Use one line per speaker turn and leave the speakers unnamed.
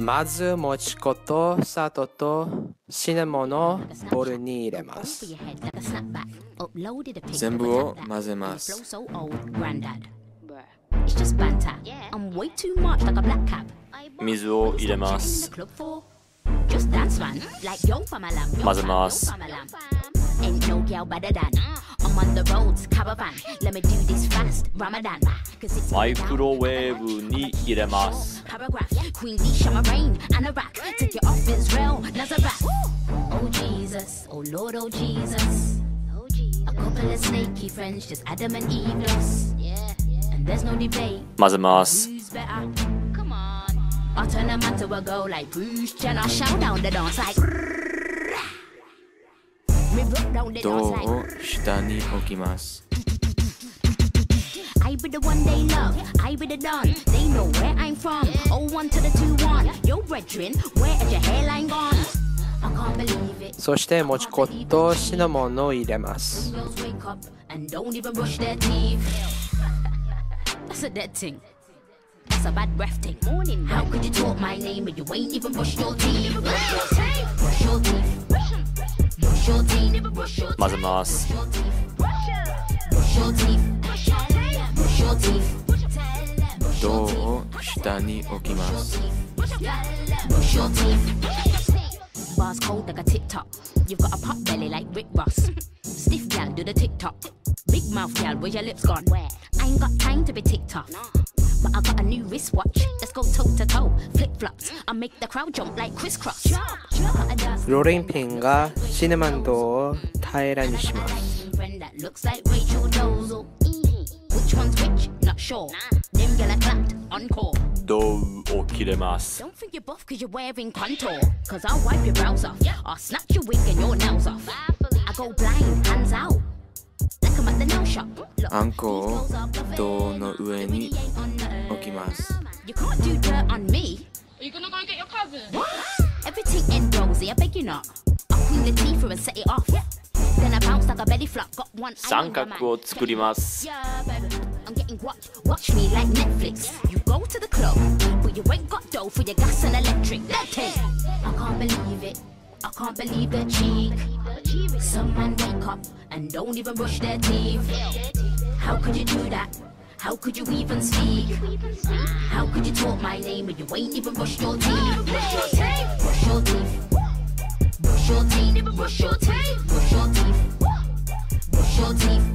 まず、もち粉と砂糖とシナモンをボウルに入れます。
全部を混ぜます。水を入れます。混ぜます。
yo, fam, lamb. Ain't no girl better than. I'm on the roads, caravan. Let me do this fast, Ramadan. Cause it's
マイクロウェーブに入れます。
Paragraph, Queen Leisha, my reign, and a rack. Take it off Israel, Nazareth. Oh Jesus, oh Lord, oh Jesus. A couple of snaky friends, just Adam and Eve lost. And there's no debate.
混ぜます。
Who's better? Come on. I turn a man to a girl like Bruce Jenner. Shout down the dance like. Dance
を.下に置きます。
I be the one they love. I be the done. They know where I'm from. Oh one to the two one. Yo, brethren, where is your hairline gone? I can't believe it.
そしてもち粉とシナモンを入れます。
That's a dead thing. That's a bad breath thing. Morning. How could you talk my name and you ain't even brush your teeth? Mazza Do TikTok. You've got a pot belly like Rick Ross. Stiff gal, do the TikTok. Big mouth gal, where your lips gone? Where? I ain't got time to be TikTok. No but I got a new wristwatch. Let's go toe to toe, flip flops. I make the crowd jump like crisscross.
로렌 핀과 시네만도
타이라니시마스. Which one's which? Not sure. Them yellow clapped, encore.
Do okiremasu.
Don't think you're buff cause you're wearing contour. Cause I'll wipe your brows off. I'll snatch your wig and your nails off. I go blind, hands out. Like I'm at the nail shop. Look,
あんこを銅の上に置きます。
You can't do dirt on me.
Are you gonna go and get your cousin?
Everything end rosy, I beg you not. I'll clean the teeth and set it off. Then I bounce like a belly flop. Got one eye
三
on my
角を作ります。
Yeah, baby. I'm getting watched. Watch me like Netflix. You go to the club, but you ain't got dough for your gas and electric. That thing. I can't believe it. can't believe their cheek. Some man wake up and don't even brush their teeth. How could you do that? How could you even speak? How could you talk my name when you ain't even brushed your teeth? Brush your teeth, brush your teeth, brush your teeth, brush your teeth, brush your teeth, brush your teeth.